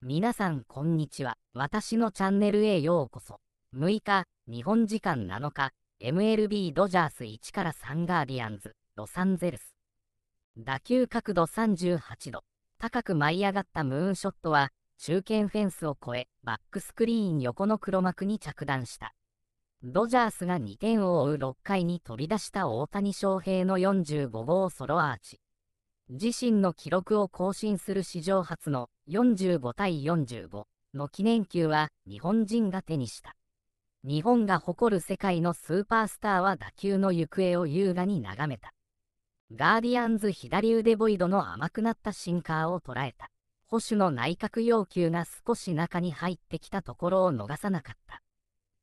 皆さんこんにちは。私のチャンネルへようこそ。6日、日本時間7日、MLB ドジャース1から3ガーディアンズ、ロサンゼルス。打球角度38度。高く舞い上がったムーンショットは、中堅フェンスを越え、バックスクリーン横の黒幕に着弾した。ドジャースが2点を追う6回に飛び出した大谷翔平の45号ソロアーチ。自身の記録を更新する史上初の45対45の記念球は日本人が手にした。日本が誇る世界のスーパースターは打球の行方を優雅に眺めた。ガーディアンズ左腕ボイドの甘くなったシンカーを捉えた。保守の内角要求が少し中に入ってきたところを逃さなかった。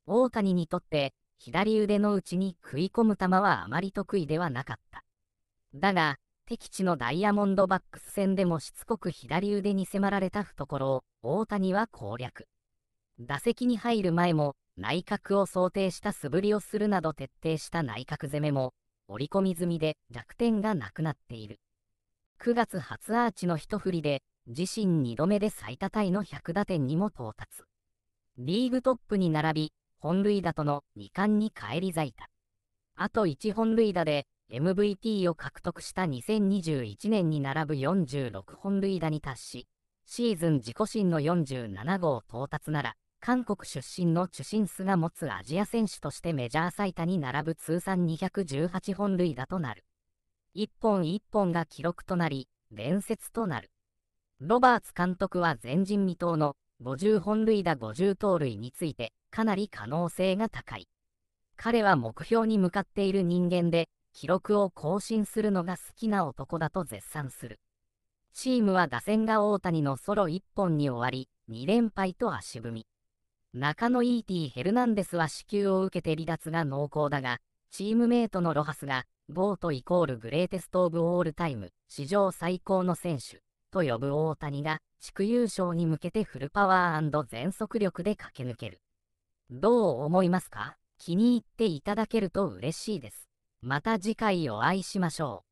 大谷にとって左腕の内に食い込む球はあまり得意ではなかった。だが、敵地のダイヤモンドバックス戦でもしつこく左腕に迫られた懐を大谷は攻略。打席に入る前も内角を想定した素振りをするなど徹底した内角攻めも織り込み済みで弱点がなくなっている。9月初アーチの一振りで自身2度目で最多タイの100打点にも到達。リーグトップに並び本塁打との2冠に返り咲いた。あと1本塁打で MVP を獲得した2021年に並ぶ46本塁打に達し、シーズン自己新の47号到達なら、韓国出身のチュシンスが持つアジア選手としてメジャー最多に並ぶ通算218本塁打となる。一本一本が記録となり、伝説となる。ロバーツ監督は前人未到の50本塁打50盗塁についてかなり可能性が高い。彼は目標に向かっている人間で、記録を更新するのが好きな男だと絶賛する。チームは打線が大谷のソロ1本に終わり、2連敗と足踏み。中野イーティ・ヘルナンデスは支給を受けて離脱が濃厚だが、チームメイトのロハスが、ボートイコールグレーテスト・オブ・オールタイム、史上最高の選手、と呼ぶ大谷が、地区優勝に向けてフルパワー全速力で駆け抜ける。どう思いますか？気に入っていただけると嬉しいです。また次回お会いしましょう。